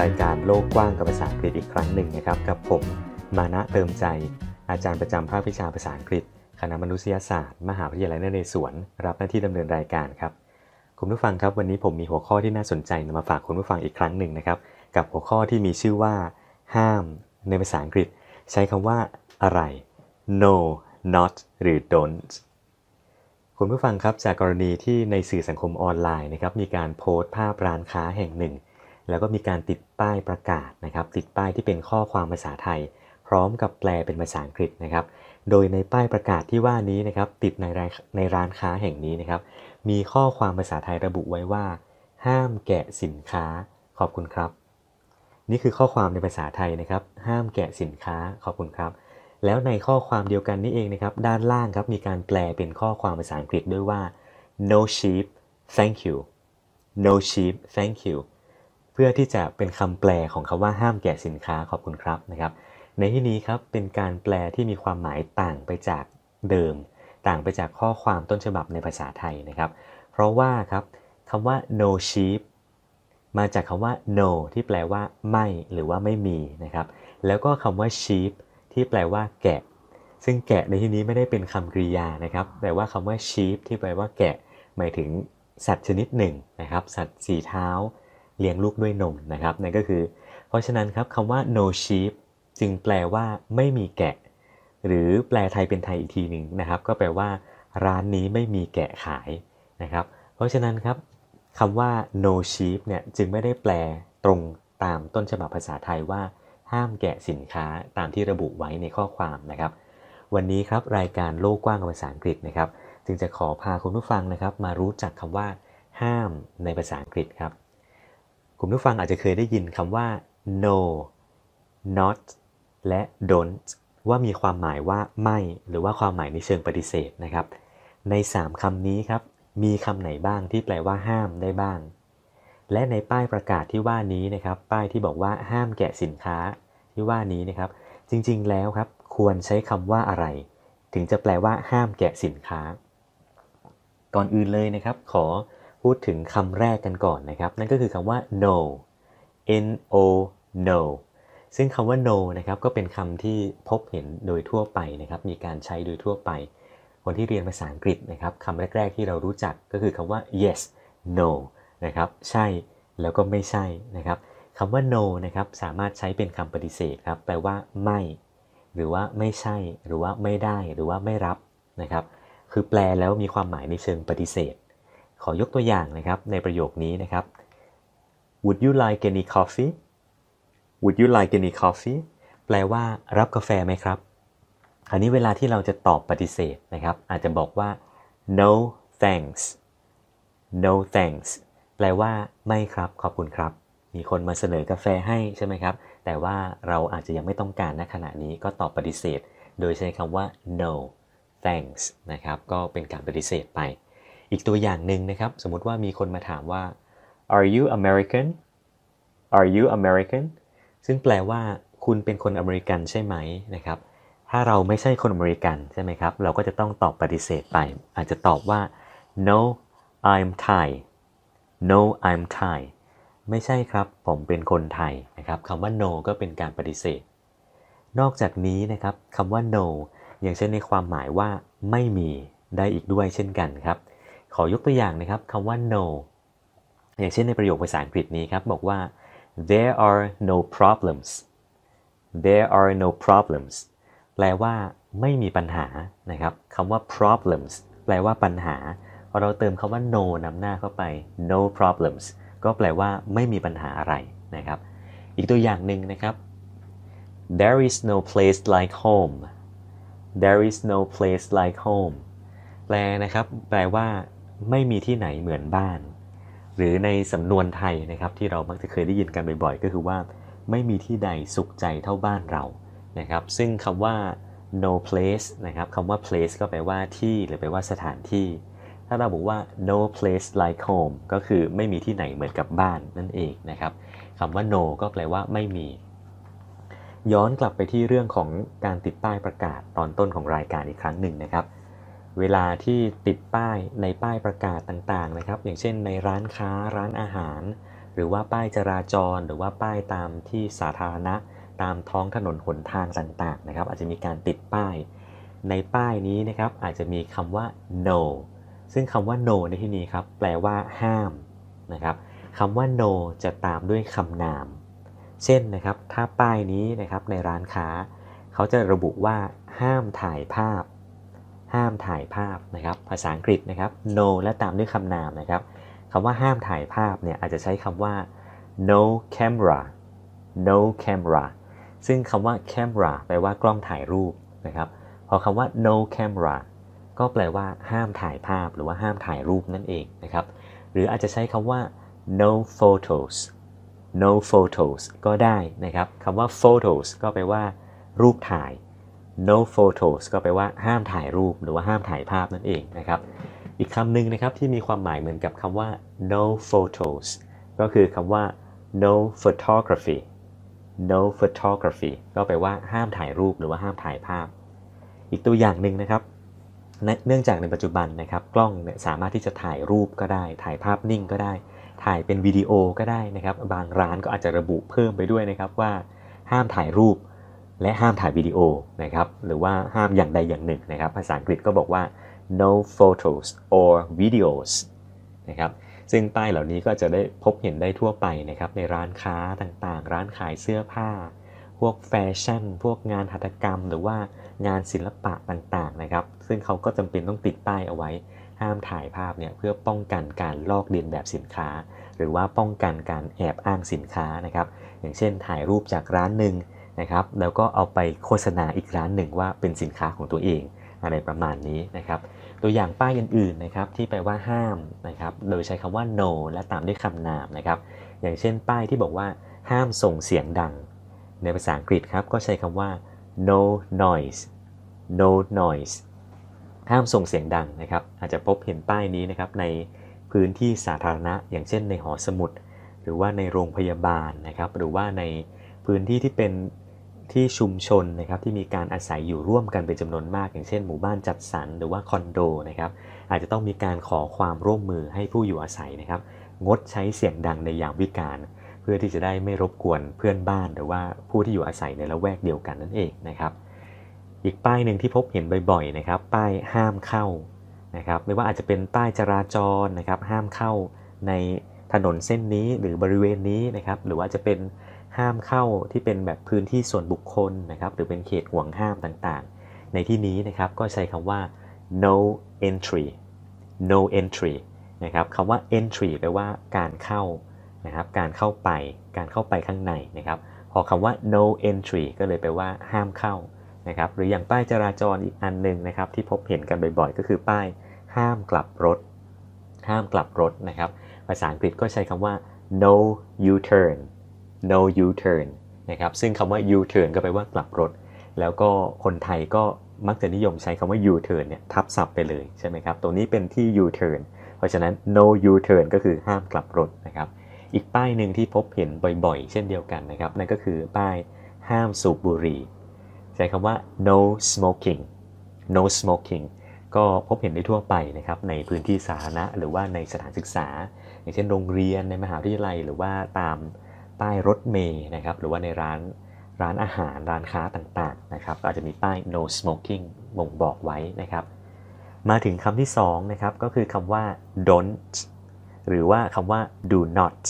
รายการโลกกว้างกับภาษาอังกฤษอีกครั้งหนึ่งนะครับ กับผมมานะเติมใจ อาจารย์ประจำภาควิชาภาษาอังกฤษ คณะมนุษยศาสตร์ มหาวิทยาลัยนเรศวร รับหน้าที่ดำเนินรายการครับ คุณผู้ฟังครับวันนี้ผมมีหัวข้อที่น่าสนใจนำมาฝากคุณผู้ฟังอีกครั้งหนึ่งนะครับ กับหัวข้อที่มีชื่อว่า ห้าม ในภาษาอังกฤษ ใช้คำว่าอะไร no not หรือ don't คุณผู้ฟังครับจากกรณีที่ในสื่อสังคมออนไลน์นะครับมีการโพสต์ภาพร้านค้าแห่งหนึ่ง แล้วก็มีการติดป้ายประกาศนะครับติดป้ายที่เป็นข้อความภาษาไทย พร้อมกับแปลเป็นภาษาอังกฤษนะครับ โดยในป้ายประกาศที่ว่านี้นะครับติดในในร้านค้าแห่งนี้นะครับ มีข้อความภาษาไทยระบุไว้ว่า ห้ามแกะสินค้าขอบคุณครับ นี่คือข้อความในภาษาไทยนะครับ ห้ามแกะสินค้าขอบคุณครับ แล้วในข้อความเดียวกันนี้เองนะครับ ด้านล่างครับมีการแปลเป็นข้อความภาษาอังกฤษด้วยว่า no sheep thank you no sheep thank you เพื่อที่จะเป็นคำแปลของคาว่าห้ามแกะสินค้าขอบคุณครับนะครับ ในที่นี้ครับเป็นการแปลที่มีความหมายต่างไปจากเดิม ต่างไปจากข้อความต้นฉบับในภาษาไทยนะครับ เพราะว่าครับคำว่า no sheep มาจากคำว่า no ที่แปลว่าไม่หรือว่าไม่มีนะครับ แล้วก็คำว่า sheep ที่แปลว่าแกะ ซึ่งแกะในที่นี้ไม่ได้เป็นคำกริยานะครับ แต่ว่าคำว่า sheep ที่แปลว่าแกะ หมายถึงสัตว์ชนิดหนึ่งนะครับ สัตว์สีเท้า เลี้ยงลูกด้วยนมนะครับนั่นก็คือ เพราะฉะนั้นครับคำว่า no sheep จึงแปลว่าไม่มีแกะ หรือแปลไทยเป็นไทยอีกทีหนึ่งนะครับ ก็แปลว่า ร้านนี้ไม่มีแกะขายนะครับ เพราะฉะนั้นครับคำว่า no sheep เนี่ยจึงไม่ได้แปลตรงตามต้นฉบับภาษาไทยว่า ห้ามแกะสินค้าตามที่ระบุไว้ในข้อความนะครับ วันนี้ครับรายการโลกกว้างภาษาอังกฤษนะครับ จึงจะขอพาคุณผู้ฟังนะครับ มารู้จักคำว่า ห้ามในภาษาอังกฤษครับ คุณผู้ฟังอาจจะเคยได้ยินคำว่า no not และ don't ว่ามีความหมายว่าไม่ หรือว่าความหมายในเชิงปฏิเสธนะครับ ใน 3คำนี้ครับ มีคำไหนบ้างที่แปลว่าห้ามได้บ้าง และในป้ายประกาศที่ว่านี้นะครับ ป้ายที่บอกว่าห้ามแกะสินค้าที่ว่านี้นะครับ จริงๆแล้วครับ ควรใช้คำว่าอะไร ถึงจะแปลว่าห้ามแกะสินค้า ก่อนอื่นเลยนะครับ ขอ พูดถึงคำแรกกันก่อนนะครับ นั่นก็คือคำว่า no n o no ซึ่งคำว่า no นะครับก็เป็นคำที่พบเห็นโดยทั่วไปนะครับ มีการใช้โดยทั่วไป คนที่เรียนภาษาอังกฤษนะครับคำแรก ๆ ที่เรารู้จักก็คือคำว่า yes no นะครับใช่แล้วก็ไม่ใช่นะครับคำว่า no นะครับสามารถใช้เป็นคำปฏิเสธครับแปลว่าไม่ หรือว่าไม่ใช่ หรือว่าไม่ได้ หรือว่าไม่รับนะครับ คือแปลแล้วมีความหมายในเชิงปฏิเสธ ขอยกตัวอย่างนะครับในประโยคนี้นะครับ Would you like any coffee Would you like any coffee แปลว่ารับกาแฟไหมครับ อันนี้เวลาที่เราจะตอบปฏิเสธนะครับ อาจจะบอกว่า no thanks no thanks แปลว่าไม่ครับ ขอบคุณครับ มีคนมาเสนอกาแฟให้ใช่ไหมครับ แต่ว่าเราอาจจะยังไม่ต้องการณขณะนี้ก็ตอบปฏิเสธ โดยใช้คำว่า no thanks นะครับ ก็เป็นการปฏิเสธไป อีกตัวอย่างหนึ่งนะครับ สมมติว่ามีคนมาถามว่า are you American are you American ซึ่งแปลว่าคุณเป็นคนอเมริกันใช่ไหมนะครับ ถ้าเราไม่ใช่คนอเมริกันใช่ไหมครับ เราก็จะต้องตอบปฏิเสธไป อาจจะตอบว่า no I'm Thai no I'm Thai ไม่ใช่ครับผมเป็นคนไทยนะครับคำว่า no ก็เป็นการปฏิเสธ นอกจากนี้นะครับคำว่า no ยังใช้ในความหมายว่าไม่มีได้อีกด้วยเช่นกันครับ ขอยกตัวอย่างนะครับคำว่า no อย่างเช่นในประโยคภาษาอังกฤษนี้ครับ บอกว่า there are no problems there are no problems แปลว่าไม่มีปัญหานะครับคำว่า problems แปลว่าปัญหาพอเราเติมคำว่า no นำหน้าเข้าไป no problems ก็แปลว่าไม่มีปัญหาอะไรนะครับ อีกตัวอย่างหนึ่งนะครับ there is no place like home there is no place like home แปลนะครับ แปลว่า ไม่มีที่ไหนเหมือนบ้าน หรือในสำนวนไทยนะครับที่เรามักจะเคยได้ยินกันบ่อยๆ ก็คือว่าไม่มีที่ใดสุขใจเท่าบ้านเรานะครับ ซึ่งคำว่า no place นะครับคำว่า place ก็แปลว่าที่หรือแปลว่าสถานที่ ถ้าเราบอกว่า no place like home ก็คือไม่มีที่ไหนเหมือนกับบ้านนั่นเองนะครับคำว่า no ก็แปลว่าไม่มี ย้อนกลับไปที่เรื่องของการติดป้ายประกาศตอนต้นของรายการอีกครั้งหนึ่งนะครับ เวลาที่ติดป้ายในป้ายประกาศต่างๆนะครับ อย่างเช่นในร้านค้าร้านอาหาร หรือว่าป้ายจราจร หรือว่าป้ายตามที่สาธารณะ ตามท้องถนนหนทางต่างๆนะครับ อาจจะมีการติดป้าย ในป้ายนี้นะครับอาจจะมีคำว่า no ซึ่งคำว่า no ในที่นี้ครับแปลว่าห้ามนะครับคำว่า no จะตามด้วยคำนาม เช่นนะครับถ้าป้ายนี้นะครับในร้านค้า เขาจะระบุว่าห้ามถ่ายภาพ ห้ามถ่ายภาพนะครับ ภาษาอังกฤษนะครับ no และตามด้วยคำนามนะครับคำว่าห้ามถ่ายภาพเนี่ยอาจจะใช้คำว่า no camera no camera ซึ่งคำว่า camera แปลว่ากล้องถ่ายรูปนะครับ พอคำว่า no camera ก็แปลว่าห้ามถ่ายภาพหรือว่าห้ามถ่ายรูปนั่นเองนะครับ หรืออาจจะใช้คำว่า no photos no photos ก็ได้นะครับคำว่า photos ก็แปลว่า รูปถ่าย no photos ก็แปลว่าห้ามถ่ายรูปหรือว่าห้ามถ่ายภาพนั่นเองนะครับ อีกคำหนึ่งนะครับที่มีความหมายเหมือนกับคำว่า no photos ก็คือคำว่า no photography no photography ก็แปลว่าห้ามถ่ายรูปหรือว่าห้ามถ่ายภาพ อีกตัวอย่างหนึ่งนะครับ เนื่องจากในปัจจุบันนะครับ กล้องสามารถที่จะถ่ายรูปก็ได้ ถ่ายภาพนิ่งก็ได้ ถ่ายเป็นวิดีโอก็ได้นะครับ บางร้านก็อาจจะระบุเพิ่มไปด้วยนะครับว่าห้ามถ่ายรูป และห้ามถ่ายวิดีโอนะครับหรือว่าห้ามอย่างใดอย่างหนึ่งนะครับ ภาษาอังกฤษก็บอกว่า no photos or videos นะครับซึ่งป้ายเหล่านี้ก็จะได้พบเห็นได้ทั่วไปนะครับในร้านค้าต่างๆ ร้านขายเสื้อผ้า พวกแฟชั่น พวกงานหัตถกรรม หรือว่างานศิลปะต่างๆนะครับ ซึ่งเขาก็จำเป็นต้องติดป้ายเอาไว้ ห้ามถ่ายภาพเนี่ยเพื่อป้องกันการลอกเลียนแบบสินค้า หรือว่าป้องกันการแอบอ้างสินค้านะครับ อย่างเช่นถ่ายรูปจากร้านหนึ่ง นะครับแล้วก็เอาไปโฆษณาอีกร้านหนึ่งว่าเป็นสินค้าของตัวเองอะไรประมาณนี้นะครับตัวอย่างป้ายอื่นๆนะครับที่แปลว่าห้ามนะครับโดยใช้คำว่า no และตามด้วยคำนามนะครับอย่างเช่นป้ายที่บอกว่าห้ามส่งเสียงดัง ในภาษาอังกฤษครับก็ใช้คำว่า no noise no noise ห้ามส่งเสียงดังนะครับอาจจะพบเห็นป้ายนี้นะครับในพื้นที่สาธารณะ อย่างเช่นในหอสมุด หรือว่าในโรงพยาบาลนะครับหรือว่าในพื้นที่ที่เป็น ที่ชุมชนนะครับที่มีการอาศัยอยู่ร่วมกันเป็นจำนวนมาก อย่างเช่นหมู่บ้านจัดสรรหรือว่าคอนโดนะครับอาจจะต้องมีการขอความร่วมมือให้ผู้อยู่อาศัยนะครับงดใช้เสียงดังในยามวิกาลเพื่อที่จะได้ไม่รบกวนเพื่อนบ้านหรือว่าผู้ที่อยู่อาศัยในละแวกเดียวกันนั่นเองนะครับ อีกป้ายหนึ่งที่พบเห็นบ่อยๆนะครับ ป้ายห้ามเข้านะครับไม่ว่าอาจจะเป็นป้ายจราจรนะครับห้ามเข้าในถนนเส้นนี้หรือบริเวณนี้นะครับหรือว่าจะเป็น ห้ามเข้าที่เป็นแบบพื้นที่ส่วนบุคคลนะครับ หรือเป็นเขตห่วงห้ามต่างๆ ในที่นี้นะครับก็ใช้คำว่า no entry no entry นะครับคำว่า entry แปลว่าการเข้านะครับ การเข้าไป การเข้าไปข้างในนะครับ พอคำว่า no entry ก็เลยแปลว่าห้ามเข้านะครับ หรืออย่างป้ายจราจรอีกอันหนึ่งนะครับ ที่พบเห็นกันบ่อยๆ ก็คือป้ายห้ามกลับรถ ห้ามกลับรถนะครับ ภาษาอังกฤษก็ใช้คำว่า no U-turn no U-turn นะครับซึ่งคำว่า U-turn ก็แปลว่ากลับรถ แล้วก็คนไทยก็มักจะนิยมใช้คำว่า U-turn เนี่ยทับศัพท์ไปเลยใช่ไหมครับตัวนี้เป็นที่ U-turn เพราะฉะนั้น no U-turn ก็คือห้ามกลับรถนะครับอีกป้ายหนึ่งที่พบเห็นบ่อยๆ เช่นเดียวกันนะครับ นั่นก็คือป้ายห้ามสูบบุหรี่ใช้คำว่า no smoking no smoking ก็พบเห็นได้ทั่วไปนะครับในพื้นที่สาธารณะหรือว่าในสถานศึกษา อย่างเช่นโรงเรียนในมหาวิทยาลัยหรือว่าตาม ป้ายรถเมย์นะครับหรือว่าในร้านร้านอาหารร้านค้าต่างๆนะครับอาจจะมีป้าย no smoking บ่งบอกไว้นะครับ มาถึงคำที่2นะครับก็คือคำว่า don't หรือว่าคำว่า do not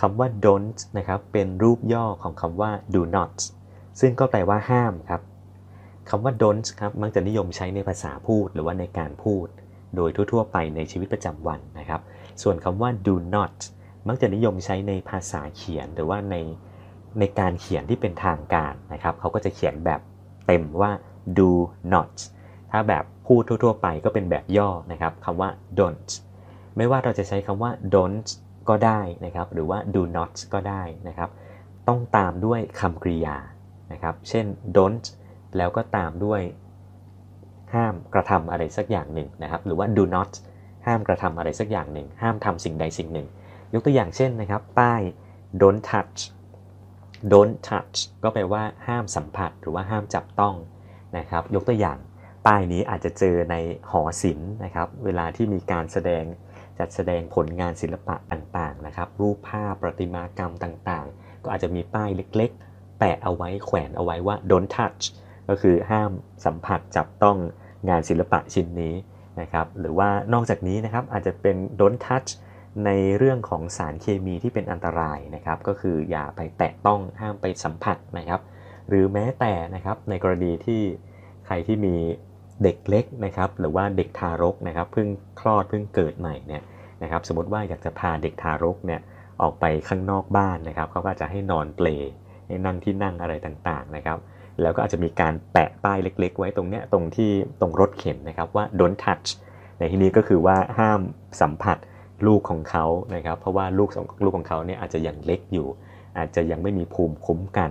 คำว่า don't นะครับเป็นรูปย่อของคำว่า do not ซึ่งก็แปลว่าห้ามครับคำว่า don't ครับมักจะนิยมใช้ในภาษาพูดหรือว่าในการพูด โดยทั่วๆ ไปในชีวิตประจำวันนะครับ ส่วนคำว่า do not มักจะนิยมใช้ในภาษาเขียนหรือว่าในในการเขียนที่เป็นทางการนะครับเขาก็จะเขียนแบบเต็มว่า do not ถ้าแบบพูดทั่ว ๆ ไปก็เป็นแบบย่อนะครับคำว่า don't ไม่ว่าเราจะใช้คำว่า don't ก็ได้นะครับ หรือว่า do not ก็ได้นะครับ ต้องตามด้วยคำกริยานะครับ เช่น don't แล้วก็ตามด้วยห้ามกระทำอะไรสักอย่างหนึ่งนะครับ หรือว่า do not ห้ามกระทำอะไรสักอย่างหนึ่ง ห้ามทำสิ่งใดสิ่งหนึ่ง ยกตัวอย่างเช่นนะครับ ป้าย don't touch don't touch ก็แปลว่าห้ามสัมผัสหรือว่าห้ามจับต้องนะครับ ยกตัวอย่างป้ายนี้อาจจะเจอในหอศิลป์นะครับ เวลาที่มีการแสดงจัดแสดงผลงานศิลปะต่างๆนะครับ รูปภาพประติมากรรมต่างๆ ก็อาจจะมีป้ายเล็กๆ แปะเอาไว้แขวนเอาไว้ว่า don't touch ก็คือห้ามสัมผัสจับต้องงานศิลปะชิ้นนี้นะครับ หรือว่านอกจากนี้นะครับอาจจะเป็น don't touch ในเรื่องของสารเคมีที่เป็นอันตรายนะครับก็คืออย่าไปแตะต้องห้ามไปสัมผัสนะครับหรือแม้แต่นะครับในกรณีที่ใครที่มีเด็กเล็กนะครับหรือว่าเด็กทารกนะครับเพิ่งคลอดเพิ่งเกิดใหม่เนี่ยนะครับสมมติว่าอยากจะพาเด็กทารกเนี่ยออกไปข้างนอกบ้านนะครับเขาก็จะให้นอนเปลให้นั่งที่นั่งอะไรต่างๆนะครับแล้วก็อาจจะมีการแปะป้ายเล็ก ๆ ไว้ตรงเนี้ยตรงที่ตรงรถเข็นนะครับว่า don't touch ในที่นี้ก็คือว่าห้ามสัมผัส ลูกของเขานะครับ เพราะว่าลูกลูกของเขาเนี่ยอาจจะยังเล็กอยู่ อาจจะยังไม่มีภูมิคุ้มกัน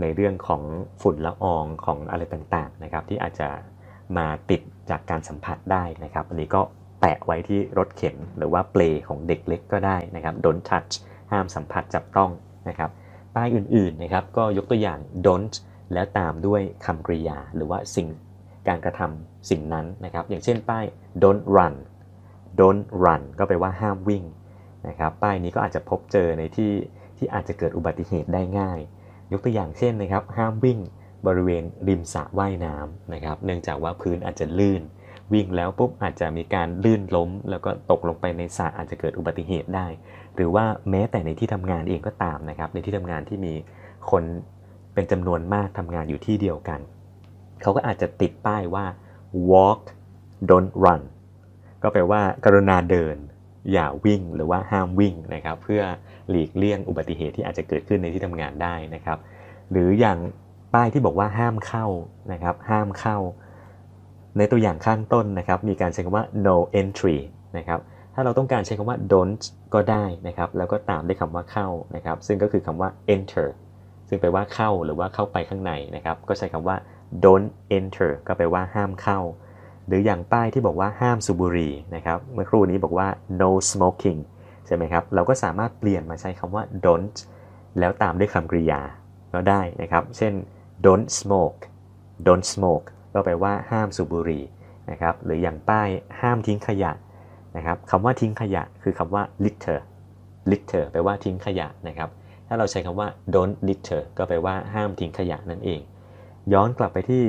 ในเรื่องของฝุ่นละอองของอะไรต่างๆนะครับ ที่อาจจะมาติดจากการสัมผัสได้นะครับ อันนี้ก็แปะไว้ที่รถเข็นหรือว่าเปลของเด็กเล็กก็ได้นะครับ don't touch ห้ามสัมผัสจับต้องนะครับป้ายอื่นๆนะครับก็ยกตัวอย่าง don't แล้วตามด้วยคำกริยา หรือว่าสิ่งการกระทำสิ่งนั้นนะครับ อย่างเช่นป้าย don't run don't run ก็แปลว่าห้ามวิ่งนะครับป้ายนี้ก็อาจจะพบเจอในที่ที่อาจจะเกิดอุบัติเหตุได้ง่าย ยกตัวอย่างเช่นนะครับ ห้ามวิ่งบริเวณริมสระว่ายน้ำนะครับ เนื่องจากว่าพื้นอาจจะลื่น วิ่งแล้วปุ๊บอาจจะมีการลื่นล้ม แล้วก็ตกลงไปในสระอาจจะเกิดอุบัติเหตุได้ หรือว่าแม้แต่ในที่ทำงานเองก็ตามนะครับ ในที่ทำงานที่มีคนเป็นจำนวนมากทำงานอยู่ที่เดียวกัน เขาก็อาจจะติดป้ายว่า walk don't run ก็แปลว่ากรุณาเดิน อย่าวิ่งหรือว่าห้ามวิ่งนะครับ เพื่อหลีกเลี่ยงอุบัติเหตุที่อาจจะเกิดขึ้นในที่ทำงานได้นะครับ หรืออย่างป้ายที่บอกว่าห้ามเข้านะครับ ห้ามเข้า ในตัวอย่างข้างต้นนะครับ มีการใช้คำว่า no entry นะครับถ้าเราต้องการใช้คำว่า don't ก็ได้นะครับ แล้วก็ตามด้วยคำว่าเข้านะครับ ซึ่งก็คือคำว่า enter ซึ่งแปลว่าเข้าหรือว่าเข้าไปข้างในนะครับ ก็ใช้คำว่า don't enter ก็แปลว่าห้ามเข้า หรืออย่างป้ายที่บอกว่าห้ามสูบบุหรี่นะครับเมื่อครู่นี้บอกว่า no smoking ใช่ไหมครับ เราก็สามารถเปลี่ยนมาใช้คำว่า don't แล้วตามด้วยคำกริยาก็ได้นะครับ เช่น don't smoke don't smoke ก็แปลว่าห้ามสูบบุหรี่นะครับ หรืออย่างป้ายห้ามทิ้งขยะนะครับคำว่าทิ้งขยะคือคำว่า litter litter แปลว่าทิ้งขยะนะครับ ถ้าเราใช้คำว่า don't litter ก็แปลว่าห้ามทิ้งขยะนั่นเอง ย้อนกลับไปที่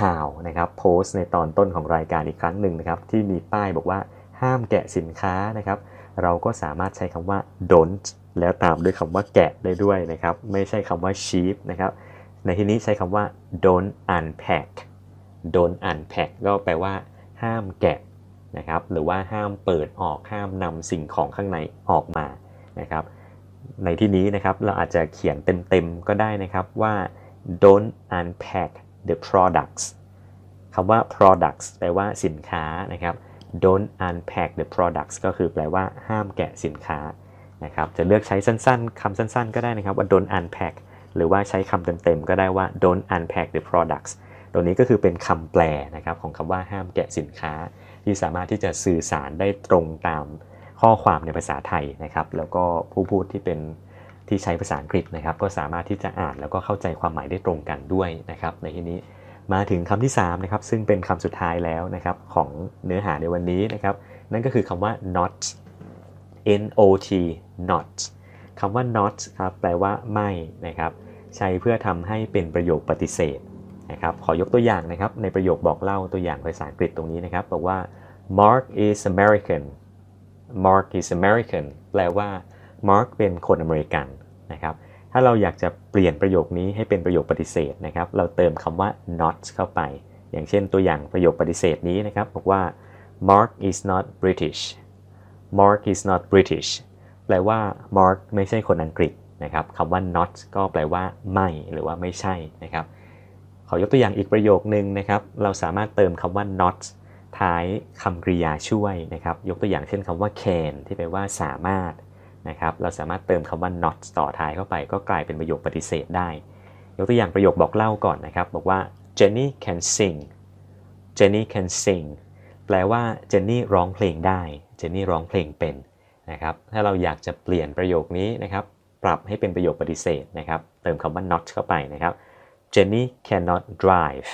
ข่าวนะครับโพสต์ในตอนต้นของรายการอีกครั้งหนึ่งนะครับที่มีป้ายบอกว่าห้ามแกะสินค้านะครับ เราก็สามารถใช้คำว่า don't แล้วตามด้วยคำว่าแกะได้ด้วยนะครับ ไม่ใช่คำว่า sheep นะครับ ในที่นี้ใช้คำว่า don't unpack don't unpack ก็แปลว่า ห้ามแกะนะครับ หรือว่าห้ามเปิดออกห้ามนำสิ่งของข้างในออกมานะครับ ในที่นี้นะครับเราอาจจะเขียนเต็มๆก็ได้นะครับว่า don't unpack the products คำว่า products แปลว่าสินค้านะครับ don't unpack the products ก็คือแปลว่าห้ามแกะสินค้านะครับ จะเลือกใช้สั้นๆคำสั้นๆ ก็ได้นะครับว่า don't unpack หรือว่าใช้คำเต็มๆก็ได้ว่า don't unpack the products ตัวนี้ก็คือเป็นคำแปลนะครับของคำว่าห้ามแกะสินค้า ที่สามารถที่จะสื่อสารได้ตรงตามข้อความในภาษาไทยนะครับ แล้วก็ผู้พูดที่เป็น ที่ใช้ภาษาอังกฤษนะครับ ก็สามารถที่จะอ่านแล้วก็เข้าใจความหมายได้ตรงกันด้วยนะครับในที่นี้มาถึงคำที่3นะครับซึ่งเป็นคำสุดท้ายแล้วนะครับของเนื้อหาในวันนี้นะครับนั่นก็คือคำว่า not n o t not คำว่า not ครับแปลว่าไม่นะครับใช้เพื่อทำให้เป็นประโยคปฏิเสธนะครับขอยกตัวอย่างนะครับในประโยคบอกเล่าตัวอย่างภาษาอังกฤษตรงนี้นะครับบอกว่า Mark is American Mark is American แปลว่า Mark เป็นคนอเมริกันนะครับถ้าเราอยากจะเปลี่ยนประโยคนี้ให้เป็นประโยคปฏิเสธนะครับ เราเติมคำว่า not เข้าไป อย่างเช่นตัวอย่างประโยคปฏิเสธนี้นะครับ บอกว่า Mark is not British Mark is not British แปลว่า Mark ไม่ใช่คนอังกฤษนะครับคำว่า not ก็แปลว่าไม่หรือว่าไม่ใช่นะครับ ขอยกตัวอย่างอีกประโยคนึงนะครับ เราสามารถเติมคำว่า not ท้ายคำกริยาช่วยนะครับ ยกตัวอย่างเช่นคำว่า can ที่แปลว่าสามารถ นะครับเราสามารถเติมคำว่า not ต่อท้ายเข้าไป ก็กลายเป็นประโยคปฏิเสธได้ ยกตัวอย่างประโยคบอกเล่าก่อนนะครับ บอกว่า Jenny can sing Jenny can sing แปลว่าเจนนี่ร้องเพลงได้ เจนนี่ร้องเพลงเป็นนะครับถ้าเราอยากจะเปลี่ยนประโยคนี้นะครับปรับให้เป็นประโยคปฏิเสธนะครับเติมคำว่า not เข้าไปนะครับ Jenny cannot drive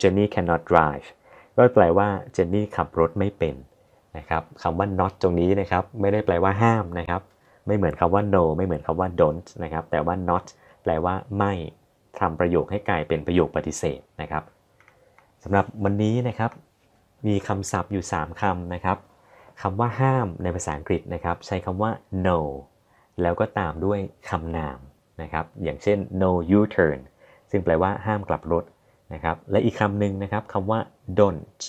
Jenny cannot drive ก็แปลว่าเจนนี่ขับรถไม่เป็นนะครับคำว่า not ตรงนี้นะครับ ไม่ได้แปลว่าห้ามนะครับ ไม่เหมือนคำว่า no ไม่เหมือนคำว่า don't นะครับ แต่ว่า not แปลว่าไม่ทำประโยคให้กลายเป็นประโยคปฏิเสธนะครับสำหรับวันนี้นะครับ มีคำศัพท์อยู่ 3คำนะครับคำว่าห้ามในภาษาอังกฤษนะครับ ใช้คำว่า no แล้วก็ตามด้วยคำนามนะครับ อย่างเช่น no U-turn ซึ่งแปลว่าห้ามกลับรถนะครับ และอีกคำหนึ่งนะครับคำว่า don't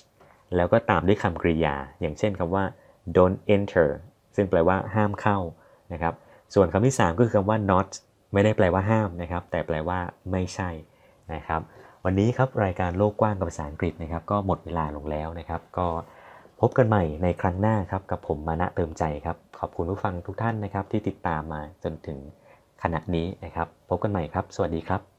แล้วก็ตามด้วยคำกริยา อย่างเช่นคำว่า don't enter ซึ่งแปลว่าห้ามเข้า นะครับ ส่วนคำที่ 3 ก็คือคำว่า not ไม่ได้แปลว่าห้ามนะครับ แต่แปลว่าไม่ใช่นะครับ วันนี้ครับรายการโลกกว้างกับภาษาอังกฤษนะครับ ก็หมดเวลาลงแล้วนะครับ ก็พบกันใหม่ในครั้งหน้าครับ กับผมมานะเติมใจครับ ขอบคุณผู้ฟังทุกท่านนะครับ ที่ติดตามมาจนถึงขณะนี้นะครับ พบกันใหม่ครับ สวัสดีครับ